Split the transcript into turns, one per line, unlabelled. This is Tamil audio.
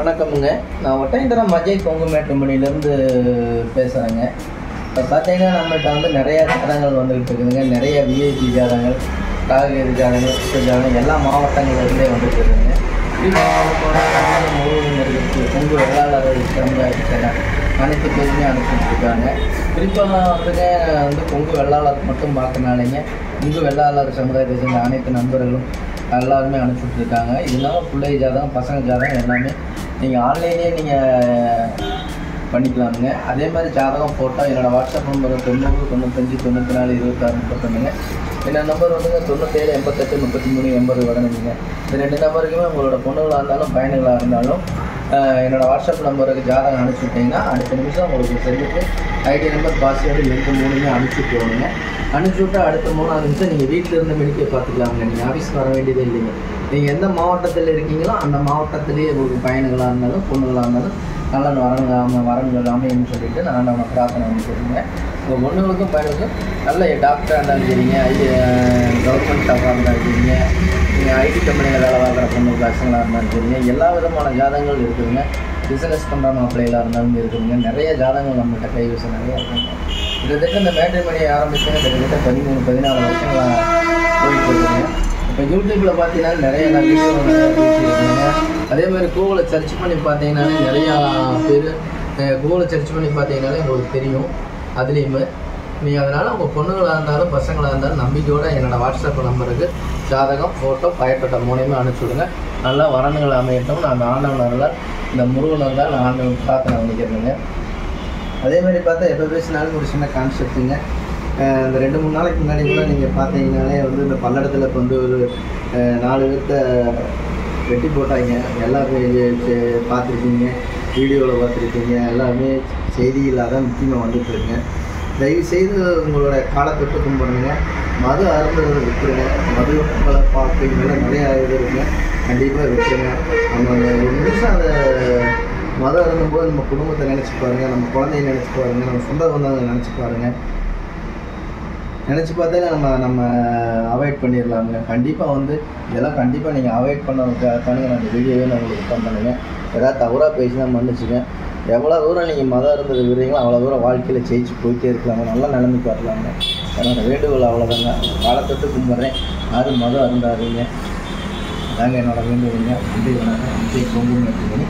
வணக்கமுங்க. நான் ஒட்டையந்திரம் அஜய் கொங்கு மேட்டுமணிலேருந்து பேசுகிறேங்க இப்போ பார்த்தீங்கன்னா நம்மகிட்ட வந்து நிறைய ஜாதகங்கள் வந்துகிட்டு இருக்குதுங்க. நிறைய விஐபி ஜாதகங்கள் காவேரி ஜாதகங்கள் கிருஷ்ண ஜாதகம் எல்லா மாவட்டங்கள்லேருந்தே வந்துட்டு இருக்குதுங்க. முழுவதும் இருக்குது கொங்கு வெள்ளாளர் சமுதாயத்தை அனைத்து பேருமே அனுப்பிட்டுருக்காங்க குறிப்பாக வந்துங்க வந்து கொங்கு வெள்ளாளர் மட்டும் பார்க்கனாலேங்க கொங்கு வெள்ளாளர் சமுதாயத்தை சேர்ந்த அனைத்து நண்பர்களும் எல்லாருமே அனுப்பிச்சுட்ருக்காங்க இதனால பிள்ளை ஜாதகம் பசங்க ஜாதகம் எல்லாமே நீங்கள் ஆன்லைன்லேயே நீங்கள் பண்ணிக்கலாமுங்க. அதே மாதிரி ஜாதகம் ஃபோட்டோ என்னோடய வாட்ஸ்அப் நம்பர் தொண்ணூறு தொண்ணூத்தஞ்சு தொண்ணூற்றி நாலு இருபத்தாறு முப்பத்தொன்றுங்க என்னோட நம்பர் வந்துங்க தொண்ணூற்றேழு எண்பத்தெட்டு முப்பத்தி மூணு எண்பது வடனுங்க இந்த ரெண்டு நம்பருக்குமே உங்களோட பொண்ணுகளாக இருந்தாலும் பையனுகளாக இருந்தாலும் என்னோட வாட்ஸ்அப் நம்பருக்கு ஜாதகம் அனுப்பிச்சு விட்டீங்கன்னா அடுத்த நிமிஷம் உங்களுக்கு செல்லுக்கு ஐடி நம்பர் பாஸ்வேர்டு ரெண்டு மூணுமே அனுப்பிச்சு விட்டுருவோங்க அனுப்பிச்சு விட்டு அடுத்த மூணாவது நிமிஷம் நீங்கள் வீட்டில் இருந்து மெடிக்கை பார்த்துக்கலாமுங்க நீங்கள் ஆஃபீஸ்க்கு வர வேண்டியதே இல்லைங்க. நீங்கள் எந்த மாவட்டத்தில் இருக்கீங்களோ அந்த மாவட்டத்திலேயே உங்களுக்கு பையனுகளாக இருந்தாலும் பொண்ணுகளாக இருந்தாலும் நல்ல வரங்க ஆமாம் வரங்கள் அமையும்னு சொல்லிட்டு நான் நம்ம பிரார்த்தனை பண்ணிக்கிறேங்க. உங்கள் பொண்ணுங்களுக்கும் பையனுக்கும் நல்ல டாக்டராக இருந்தாலும் சரிங்க ஐடி கவர்மெண்ட் ஸ்டாஃபாக இருந்தாலும் சரிங்க நீங்கள் ஐடி கம்பெனியில் வேலை பார்க்குற பொண்ணு பசங்களாக இருந்தாலும் சரிங்க எல்லா விதமான ஜாதகங்கள் இருக்குதுங்க. பிஸ்னஸ் பண்ணுற மாப்பிள்ளைகளாக இருந்தாலும் இருக்குதுங்க. நிறைய ஜாதகங்கள் நம்மகிட்ட கைவசம் நிறைய இருக்குங்க. கிட்டத்தட்ட இந்த மேட்ரிமணி ஆரம்பிச்சுங்க கிட்டத்தட்ட பதிமூணு பதினாலு வருஷங்களாக போயிட்டு இருக்குங்க இப்போ யூடியூப்பில் பார்த்தீங்கன்னா நிறைய நான் அதே மாதிரி கூகுளை சர்ச் பண்ணி பார்த்தீங்கன்னாலே நிறையா பேர் கூகுளை சர்ச் பண்ணி பார்த்தீங்கன்னாலே உங்களுக்கு தெரியும். அதுலேயுமே. நீங்கள் அதனால் உங்கள் பொண்ணுங்களாக இருந்தாலும் பசங்களாக இருந்தாலும் நம்பிக்கையோடு என்னோடய வாட்ஸ்அப் நம்பருக்கு ஜாதகம் ஃபோட்டோ பயப்பட்ட மூலியமாக அனுப்பிச்சி விடுங்க. நல்லா வரணுங்கள் அமையட்டும். நான் ஆண்டவனால் இந்த முருகனர் தான் நான் ஆண்டவன் பிரார்த்தனை பண்ணிக்கிறேங்க அதே மாதிரி பார்த்தா எப்போ பேசினாலும் ஒரு சின்ன கான்செப்ட்டுங்க இந்த ரெண்டு மூணு நாளைக்கு முன்னாடி கூட நீங்கள் பார்த்தீங்கனாலே வந்து இந்த பல்லடத்தில் இப்போ வந்து ஒரு நாலு பேர்த்த வெட்டி போட்டாங்க. எல்லாருமே பார்த்துருக்கீங்க. வீடியோவில் பார்த்துருக்கீங்க எல்லாமே செய்தியில் முக்கியமாக வந்துட்டு இருக்குங்க தயவு செய்து உங்களோட காலத்தொட்டு பண்ணுங்கள் மது அருந்துறதை விட்டுருங்க. மது பல பார்ப்பீங்கள நிறைய இது இருக்குங்க கண்டிப்பாக விட்டுருங்க. நம்ம அந்த ஒரு நிமிஷம் அதை மதம் அருந்தும்போது நம்ம குடும்பத்தை நினச்சி பாருங்கள் நம்ம குழந்தைய நினச்சி பாருங்கள் நம்ம சொந்த பந்தங்களை நினச்சி பாருங்கள் நினச்சி பார்த்தாலே நம்ம நம்ம அவாய்ட் பண்ணிடலாமுங்க. கண்டிப்பாக வந்து இதெல்லாம் கண்டிப்பாக நீங்கள் அவாய்ட் பண்ணதுக்காக நான் இந்த வீடியோவே நான் உங்களுக்கு ஃபோன் ஏதாவது தவறாக பேசினா மன்னிச்சுங்க. எவ்வளோ தூரம் நீங்கள் மதம் இருந்தது விடுறீங்களோ அவ்வளோ தூரம் வாழ்க்கையில் ஜெயிச்சு போயிட்டே இருக்கலாங்க. நல்லா நிலைமைக்கு வரலாங்க. என்னோடய வேண்டுகோள் அவ்வளோதாங்க காலத்தொட்டு கும்பிட்றேன். யாரும் மதம் அருந்தாதீங்க. அதாங்க என்னோட வேண்டுகோளுங்க. நன்றி வணக்கம். நன்றி. கொங்கு மேட்டுமணி